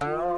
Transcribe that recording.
Oh.